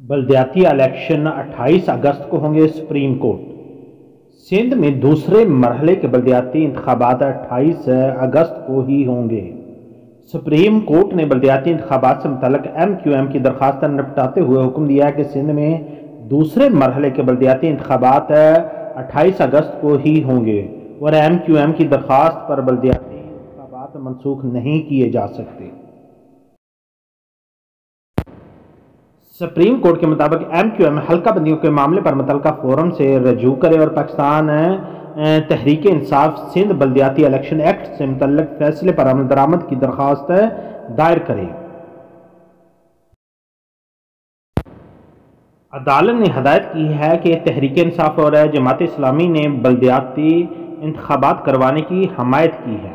बलदियाती election 28 अगस्त को होंगे supreme court. Sindh में दूसरे मरहले के बलदियाती इंतबात अट्ठाईस अगस्त को ही होंगे। सुप्रीम कोर्ट ने बलदियाती इंतबात से मुतलक एम क्यू एम की दरख्वास्त निपटाते हुए हुक्म दिया है कि सिंध में दूसरे मरहले के बलदियाती इंतबात अट्ठाईस अगस्त को ही होंगे और एम क्यू एम की दरख्वास्त पर बलदियाती इंतबात मनसूख नहीं किए जा सकते। सुप्रीम कोर्ट के मुताबिक एम क्यू एम हल्का बंदियों के मामले पर मुतल फोरम से रजू करे और पाकिस्तान तहरीक इंसाफ सिंध बल्दियाती इलेक्शन एक्ट से मुतल फैसले पर अमल दरामद की दरख्वास्त दायर करे। अदालत ने हदायत की है कि तहरीक इंसाफ और जमात इस्लामी ने बल्दियाती इंतबात करवाने की हमायत की है।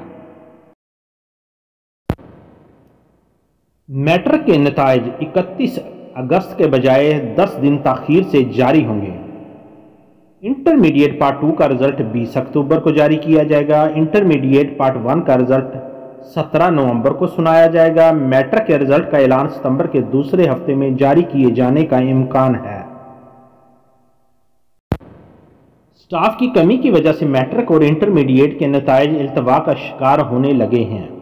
मैट्रिक के नतज इकतीस अगस्त के बजाय 10 दिन तखीर से जारी होंगे। इंटरमीडिएट पार्ट टू का रिज़ल्ट 20 अक्टूबर को जारी किया जाएगा। इंटरमीडिएट पार्ट वन का रिज़ल्ट 17 नवंबर को सुनाया जाएगा। मैट्रिक के रिज़ल्ट का ऐलान सितंबर के दूसरे हफ़्ते में जारी किए जाने का इम्कान है। स्टाफ की कमी की वजह से मैट्रिक और इंटरमीडिएट के नतज अल्तवा का शिकार होने लगे हैं।